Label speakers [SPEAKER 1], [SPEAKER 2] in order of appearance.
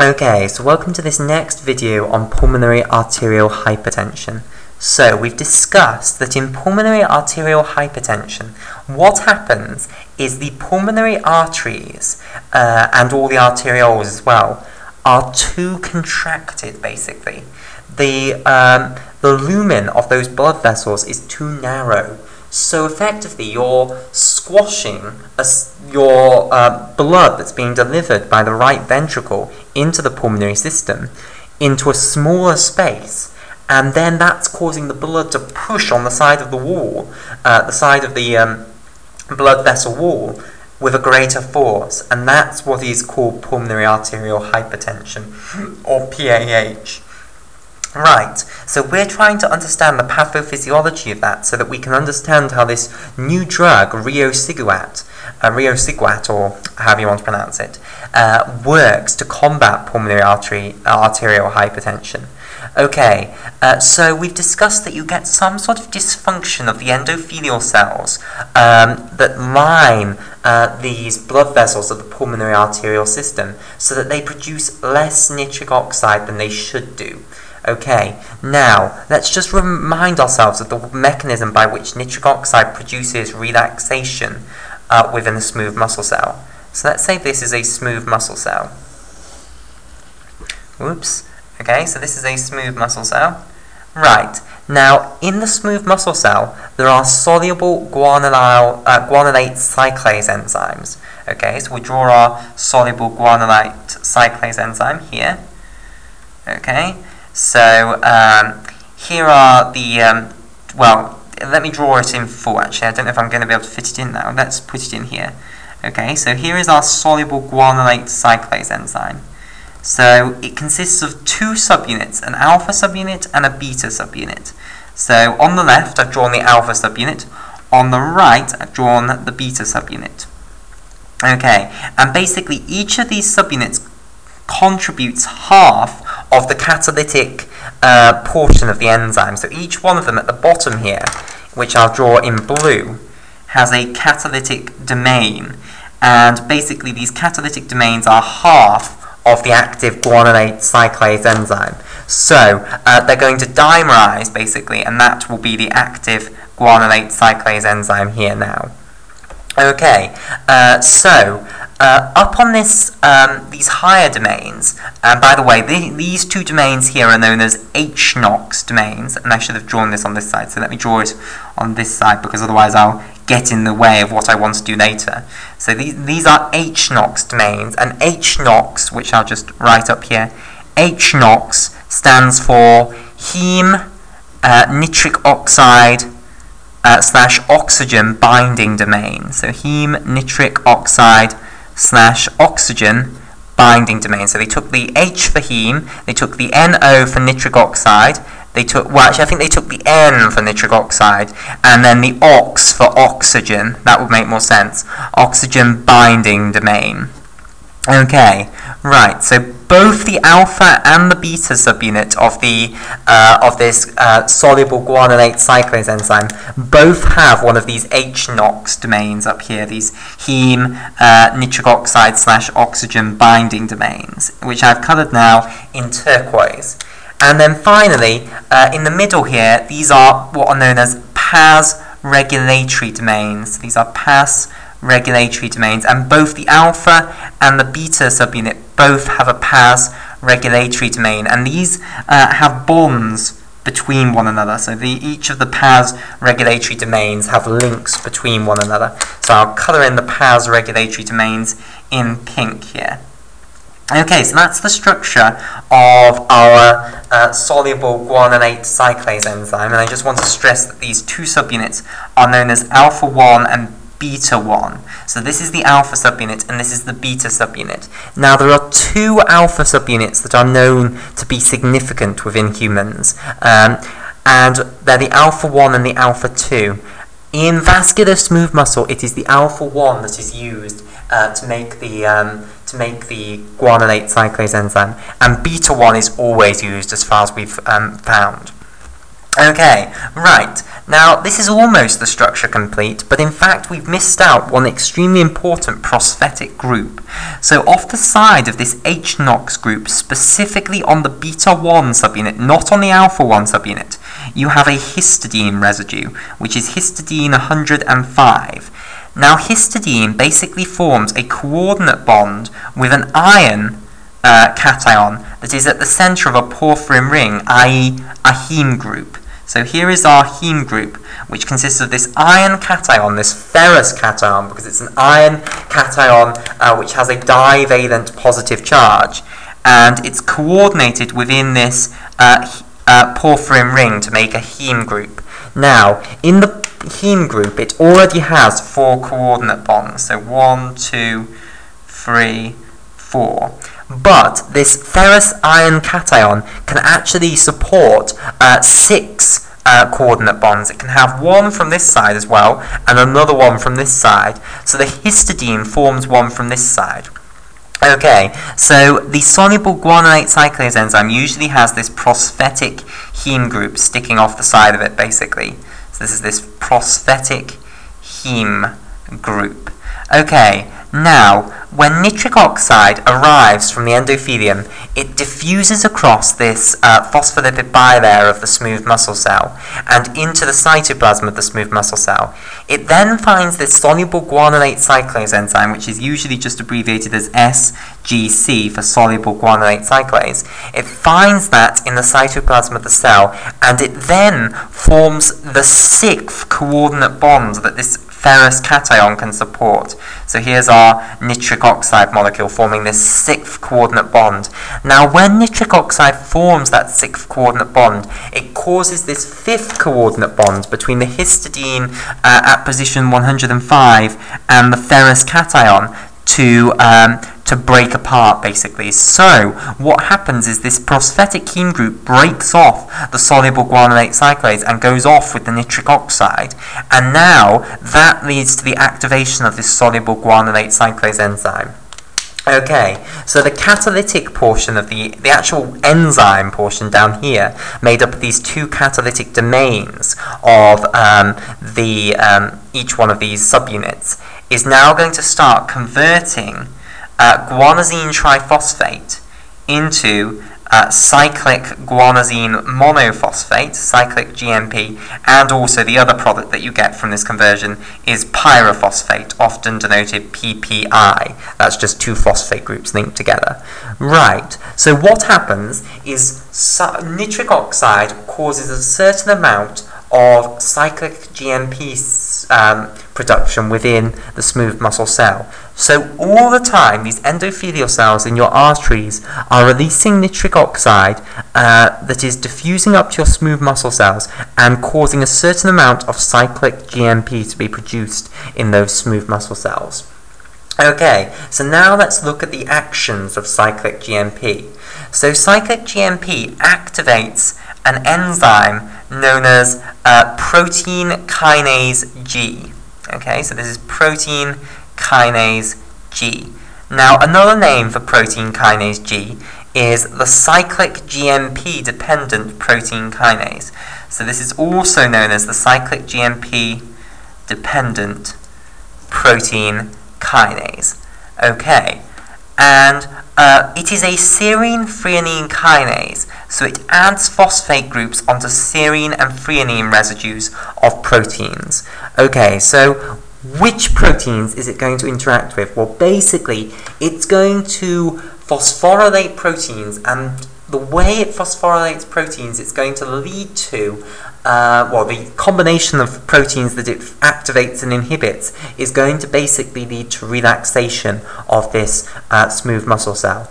[SPEAKER 1] Okay, so welcome to this next video on pulmonary arterial hypertension. So, we've discussed that in pulmonary arterial hypertension, what happens is the pulmonary arteries, uh, and all the arterioles as well, are too contracted, basically. The, um, the lumen of those blood vessels is too narrow. So effectively, you're squashing a, your uh, blood that's being delivered by the right ventricle into the pulmonary system into a smaller space, and then that's causing the blood to push on the side of the wall, uh, the side of the um, blood vessel wall, with a greater force, and that's what is called pulmonary arterial hypertension, or PAH. Right, so we're trying to understand the pathophysiology of that so that we can understand how this new drug, riociguat, uh, riociguat, or however you want to pronounce it, uh, works to combat pulmonary artery, arterial hypertension. Okay, uh, so we've discussed that you get some sort of dysfunction of the endothelial cells um, that line uh, these blood vessels of the pulmonary arterial system so that they produce less nitric oxide than they should do. Okay, now let's just remind ourselves of the mechanism by which nitric oxide produces relaxation uh, within a smooth muscle cell. So let's say this is a smooth muscle cell. Whoops. Okay, so this is a smooth muscle cell. Right, now in the smooth muscle cell, there are soluble guanylyl, uh, guanylate cyclase enzymes. Okay, so we draw our soluble guanylate cyclase enzyme here. Okay, so um, here are the, um, well, let me draw it in full actually. I don't know if I'm going to be able to fit it in now. Let's put it in here. Okay, so here is our soluble guanylate cyclase enzyme. So it consists of two subunits, an alpha subunit and a beta subunit. So on the left I've drawn the alpha subunit, on the right I've drawn the beta subunit. Okay, and basically each of these subunits contributes half of the catalytic uh, portion of the enzyme. So each one of them at the bottom here, which I'll draw in blue, has a catalytic domain. And basically these catalytic domains are half of the active guanylate cyclase enzyme. So uh, they're going to dimerize basically, and that will be the active guanylate cyclase enzyme here now. Okay, uh, so uh, up on this, um, these higher domains, and by the way, the, these two domains here are known as HNOx domains, and I should have drawn this on this side, so let me draw it on this side, because otherwise I'll get in the way of what I want to do later. So these, these are HNOx domains, and HNOx, which I'll just write up here, HNOx stands for heme uh, nitric oxide uh, slash oxygen binding domain. So heme nitric oxide slash oxygen binding domain. So they took the H for heme, they took the NO for nitric oxide, they took, well actually I think they took the N for nitric oxide, and then the ox for oxygen, that would make more sense, oxygen binding domain. Okay, right, so both the alpha and the beta subunit of the uh, of this uh, soluble guanylate cyclase enzyme both have one of these HNOx domains up here, these heme uh, nitric oxide slash oxygen binding domains, which I've coloured now in turquoise. And then finally, uh, in the middle here, these are what are known as PAS regulatory domains. These are PAS regulatory domains, and both the alpha and the beta subunit both have a PAS regulatory domain, and these uh, have bonds between one another. So the, each of the PAS regulatory domains have links between one another. So I'll colour in the PAS regulatory domains in pink here. Okay, so that's the structure of our uh, soluble guanylate cyclase enzyme, and I just want to stress that these two subunits are known as alpha 1 and beta 1. So this is the alpha subunit and this is the beta subunit. Now there are two alpha subunits that are known to be significant within humans. Um, and they're the alpha 1 and the alpha 2. In vascular smooth muscle, it is the alpha 1 that is used uh, to make the um, to make the guanylate cyclase enzyme, and beta 1 is always used as far as we've um, found. Okay, right. Now, this is almost the structure complete, but in fact we've missed out one extremely important prosthetic group. So off the side of this H-NOX group, specifically on the beta-1 subunit, not on the alpha-1 subunit, you have a histidine residue, which is histidine 105. Now, histidine basically forms a coordinate bond with an iron uh, cation that is at the center of a porphyrin ring, i.e. a heme group. So here is our heme group, which consists of this iron cation, this ferrous cation, because it's an iron cation uh, which has a divalent positive charge, and it's coordinated within this uh, uh, porphyrin ring to make a heme group. Now, in the heme group, it already has four coordinate bonds, so one, two, three, four but this ferrous iron cation can actually support uh, six uh, coordinate bonds. It can have one from this side as well, and another one from this side. So the histidine forms one from this side. Okay, so the soluble guanylate cyclase enzyme usually has this prosthetic heme group sticking off the side of it, basically. So this is this prosthetic heme group. Okay, now, when nitric oxide arrives from the endothelium, it diffuses across this uh, phospholipid bilayer of the smooth muscle cell and into the cytoplasm of the smooth muscle cell. It then finds this soluble guanylate cyclase enzyme, which is usually just abbreviated as SGC for soluble guanylate cyclase. It finds that in the cytoplasm of the cell and it then forms the sixth coordinate bond that this ferrous cation can support. So here's our nitric oxide molecule forming this sixth coordinate bond. Now when nitric oxide forms that sixth coordinate bond, it causes this fifth coordinate bond between the histidine uh, at position 105 and the ferrous cation to um, to break apart basically. So what happens is this prosthetic heme group breaks off the soluble guanylate cyclase and goes off with the nitric oxide and now that leads to the activation of this soluble guanylate cyclase enzyme. Okay, so the catalytic portion of the, the actual enzyme portion down here, made up of these two catalytic domains of um, the um, each one of these subunits, is now going to start converting uh, guanosine triphosphate into uh, cyclic guanosine monophosphate, cyclic GMP, and also the other product that you get from this conversion is pyrophosphate, often denoted PPI. That's just two phosphate groups linked together. Right, so what happens is nitric oxide causes a certain amount of cyclic GMP um, production within the smooth muscle cell. So all the time, these endothelial cells in your arteries are releasing nitric oxide uh, that is diffusing up to your smooth muscle cells and causing a certain amount of cyclic GMP to be produced in those smooth muscle cells. Okay, so now let's look at the actions of cyclic GMP. So cyclic GMP activates an enzyme known as uh, protein kinase G. Okay, so this is protein kinase G. Now, another name for protein kinase G is the cyclic GMP dependent protein kinase. So this is also known as the cyclic GMP dependent protein kinase. Okay, and uh, it is a serine threonine kinase, so it adds phosphate groups onto serine and threonine residues of proteins. Okay, so which proteins is it going to interact with? Well, basically, it's going to phosphorylate proteins and the way it phosphorylates proteins, it's going to lead to, uh, well, the combination of proteins that it activates and inhibits is going to basically lead to relaxation of this uh, smooth muscle cell.